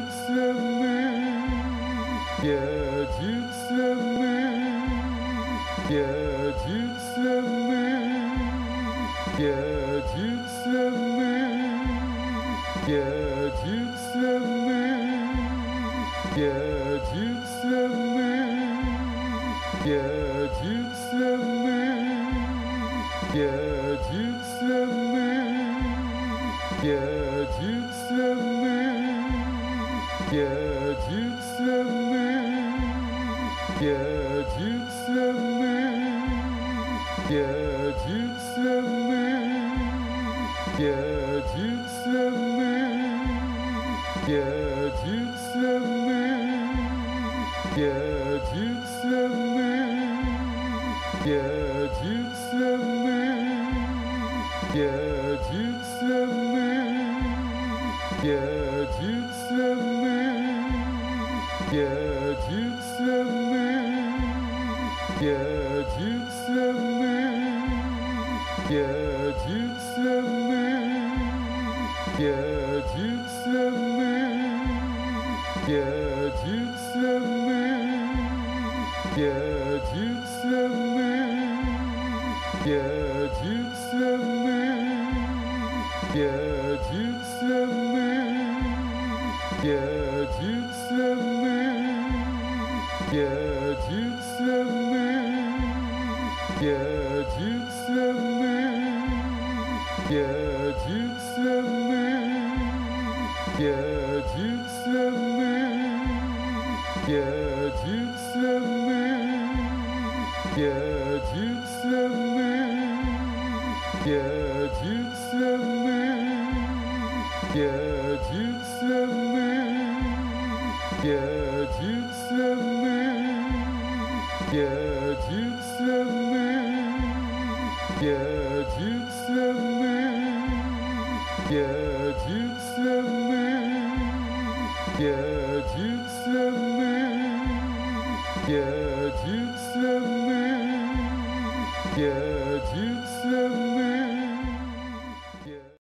единственный, единственный, единственный, единственный, единственный, единственный, единственный, единственный, единственный, единственный, единственный, единственный, единственный, единственный, единственный, единственный, единственный единственный, единственный, единственный, единственный, единственный, единственный, единственный, единственный. Я единственный, я единственный, я единственный, я единственный, я единственный, я единственный, я единственный, я единственный. Get you some me. Get you some me. единственный,